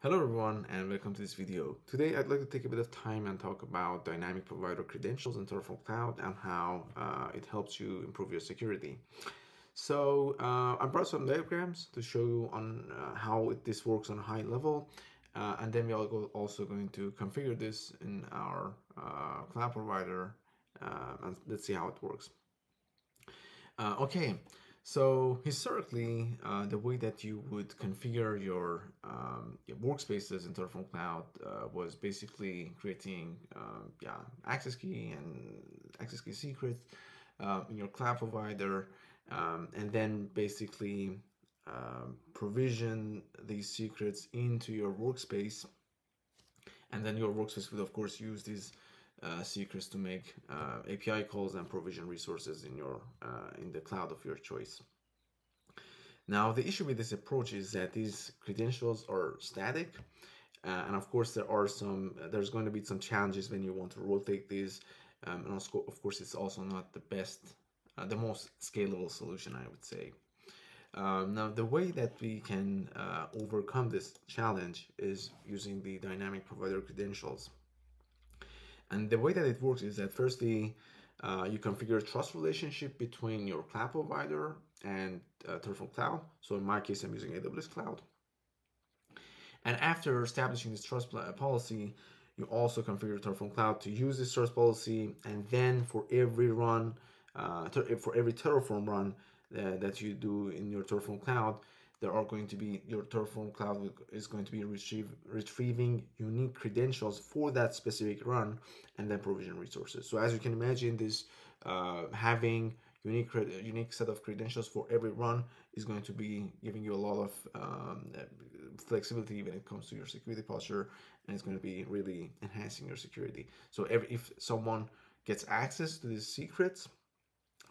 Hello everyone and welcome to this video. Today I'd like to take a bit of time and talk about dynamic provider credentials in Terraform Cloud and how uh, it helps you improve your security. So uh, I brought some diagrams to show you on uh, how it, this works on a high level uh, and then we are also going to configure this in our uh, cloud provider uh, and let's see how it works. okay, so historically, uh, the way that you would configure your, um, your workspaces in Terraform Cloud uh, was basically creating um, yeah, access key and access key secret uh, in your cloud provider, um, and then basically um, provision these secrets into your workspace. And then your workspace would of course use these secrets to make uh, API calls and provision resources in your uh, in the cloud of your choice. Now the issue with this approach is that these credentials are static, uh, and of course there are some there's going to be some challenges when you want to rotate these, um, and also, of course it's also not the best, uh, the most scalable solution I would say. Um, now, the way that we can uh, overcome this challenge is using the dynamic provider credentials. And the way that it works is that firstly, uh, you configure a trust relationship between your cloud provider and uh, Terraform Cloud. So in my case, I'm using AWS Cloud. And after establishing this trust policy, you also configure Terraform Cloud to use this trust policy. And then for every run, uh, for every Terraform run uh, that you do in your Terraform Cloud, there are going to be your Terraform cloud is going to be retrieve, retrieving unique credentials for that specific run and then provision resources. So as you can imagine, this uh, having unique unique set of credentials for every run is going to be giving you a lot of um, flexibility when it comes to your security posture, and it's going to be really enhancing your security. So every, if someone gets access to these secrets,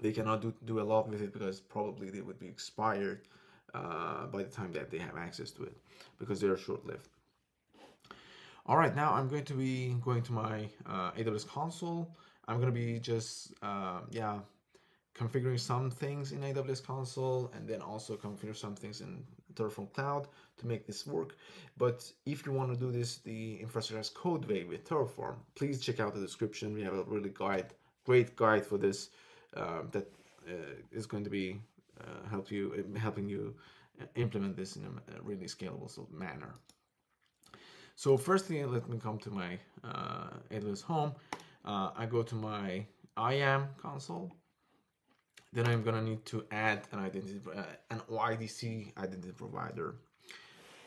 they cannot do, do a lot with it because probably they would be expired uh, by the time that they have access to it because they're short-lived. All right, now I'm going to be going to my uh, AWS console. I'm going to be just, uh, yeah, configuring some things in AWS console and then also configure some things in Terraform Cloud to make this work. But if you want to do this the infrastructure as code way with Terraform, please check out the description. We have a really guide, great guide for this uh, that uh, is going to be help you helping you implement this in a really scalable manner. So firstly, let me come to my uh, AWS home. Uh, I go to my IAM console. Then I'm gonna need to add an identity, uh, an OIDC identity provider.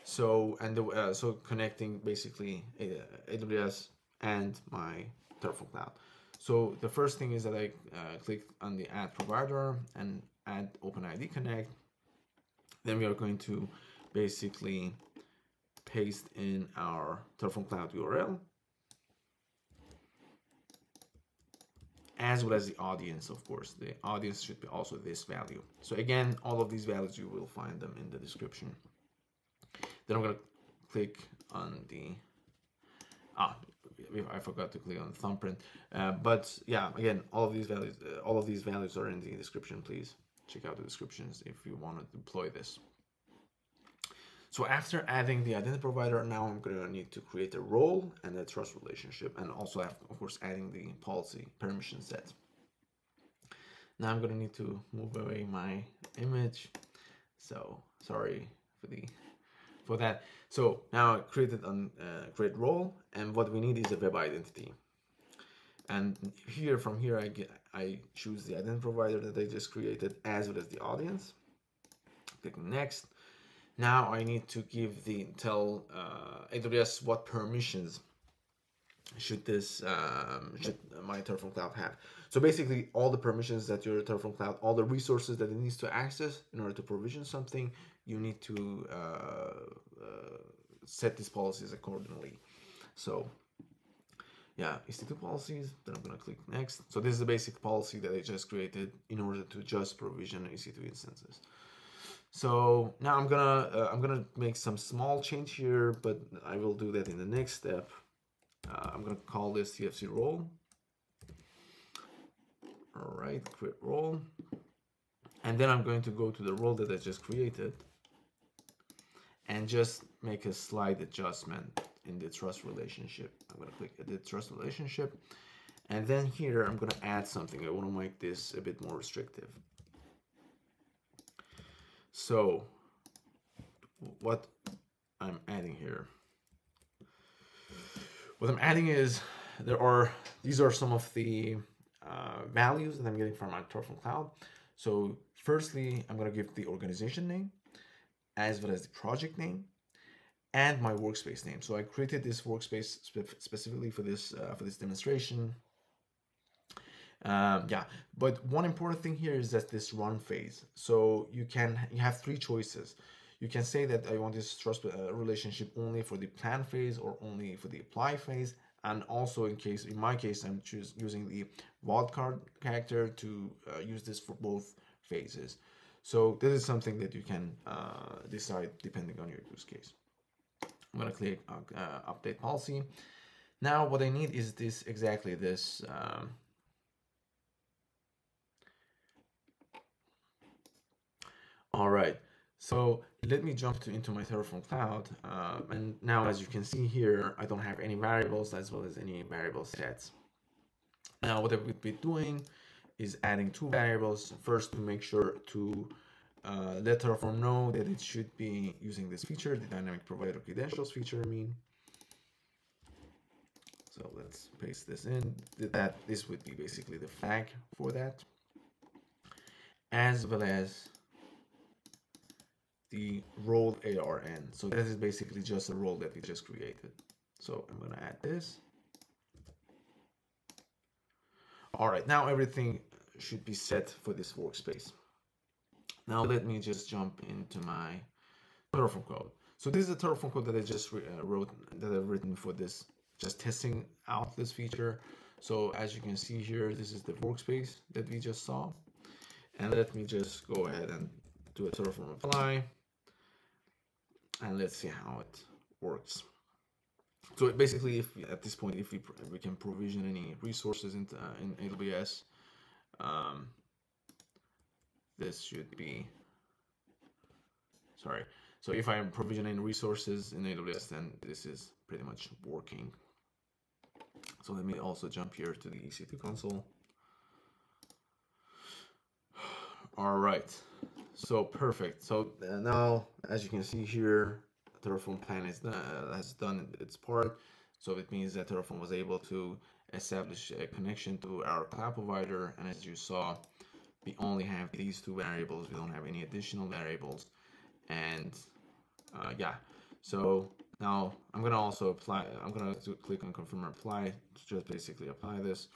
So and the, uh, so connecting basically AWS and my Terraform Cloud. So the first thing is that I uh, click on the add provider and add OpenID Connect. Then we are going to basically paste in our Terraform Cloud URL as well as the audience, of course. The audience should be also this value. So again, all of these values, you will find them in the description. Then I'm gonna click on the, ah, I forgot to click on thumbprint. Uh, but yeah, again, all of these values, uh, all of these values are in the description. Please check out the descriptions if you want to deploy this. So after adding the identity provider, now I'm going to need to create a role and a trust relationship, and also have, of course, adding the policy permission set. Now I'm going to need to move away my image. So sorry for the for that. So now I created a uh, create role, and what we need is a web identity. And here, from here, I get I choose the identity provider that I just created as well as the audience. Click next. Now I need to give the tell uh, AWS what permissions should this um, should my Terraform Cloud have. So basically, all the permissions that your Terraform Cloud, all the resources that it needs to access in order to provision something, you need to uh, uh, set these policies accordingly. So yeah, EC2 policies, then I'm gonna click next. So this is the basic policy that I just created in order to just provision EC2 instances. So now I'm gonna uh, I'm gonna make some small change here, but I will do that in the next step. Uh, I'm gonna call this TFC role. All right, create role. And then I'm going to go to the role that I just created and just make a slight adjustment in the trust relationship. I'm gonna click edit trust relationship. And then here, I'm gonna add something. I wanna make this a bit more restrictive. So what I'm adding here, what I'm adding is there are, these are some of the uh, values that I'm getting from my Terraform Cloud. So firstly, I'm gonna give the organization name as well as the project name and my workspace name. So I created this workspace spe specifically for this uh, for this demonstration. Um, yeah, but one important thing here is that this run phase. So you can you have three choices. You can say that I want this trust uh, relationship only for the plan phase or only for the apply phase. And also in case, in my case, I'm choose, using the wildcard character to uh, use this for both phases. So this is something that you can uh, decide depending on your use case. I'm gonna click uh, update policy. Now what I need is this exactly this um, all right so let me jump to, into my Terraform Cloud uh, and now as you can see here I don't have any variables as well as any variable sets now what I would be doing is adding two variables first to make sure to uh, let Terraform know that it should be using this feature, the dynamic provider credentials feature, I mean. So let's paste this in. That this would be basically the flag for that, as well as the role ARN. So that is basically just a role that we just created. So I'm gonna add this. All right, now everything should be set for this workspace. Now let me just jump into my Terraform code. So this is a Terraform code that I just uh, wrote, that I've written for this, just testing out this feature. So as you can see here, this is the workspace that we just saw. And let me just go ahead and do a Terraform apply. And let's see how it works. So basically, if at this point, if we, we can provision any resources into, uh, in AWS, um, this should be, sorry. So if I'm provisioning resources in AWS, then this is pretty much working. So let me also jump here to the EC2 console. All right, so perfect. So uh, now, as you can see here, Terraform plan is uh, has done its part. So it means that Terraform was able to establish a connection to our cloud provider. And as you saw, we only have these two variables. We don't have any additional variables. And uh, yeah. So now I'm gonna also apply I'm gonna click on confirm apply to just basically apply this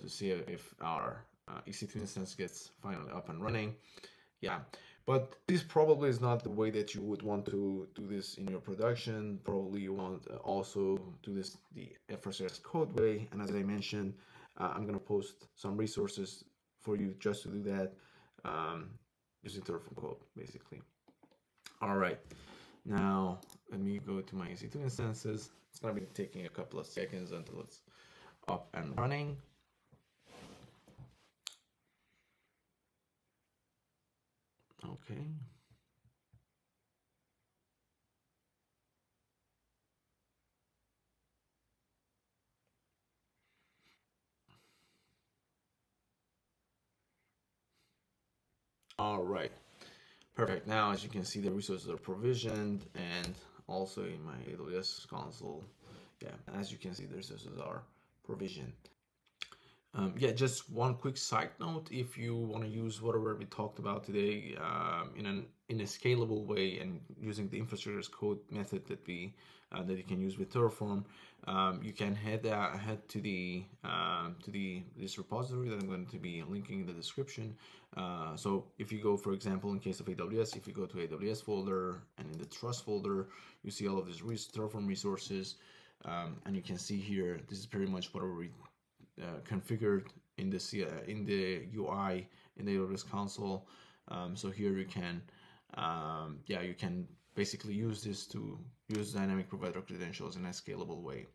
to see if our uh, EC2 instance gets finally up and running. Yeah but this probably is not the way that you would want to do this in your production probably you want uh, also do this the FSRS code way and as I mentioned uh, I'm gonna post some resources for you just to do that um, using Terraform code, basically. All right, now let me go to my EC2 instances. It's gonna be taking a couple of seconds until it's up and running. Okay. All right, perfect. Now, as you can see, the resources are provisioned and also in my AWS console, yeah, as you can see, the resources are provisioned. Um, yeah, just one quick side note: if you want to use whatever we talked about today um, in an in a scalable way and using the infrastructure as code method that we uh, that you can use with Terraform, um, you can head uh, head to the uh, to the this repository that I'm going to be linking in the description. Uh, so if you go, for example, in case of AWS, if you go to AWS folder and in the trust folder, you see all of these Terraform resources, um, and you can see here this is pretty much what we uh, configured in the uh, in the UI in the AWS console. Um, so here you can um, yeah you can basically use this to use dynamic provider credentials in a scalable way.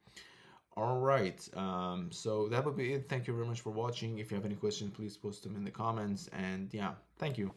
All right, um, so that would be it. Thank you very much for watching. If you have any questions, please post them in the comments. And yeah, thank you.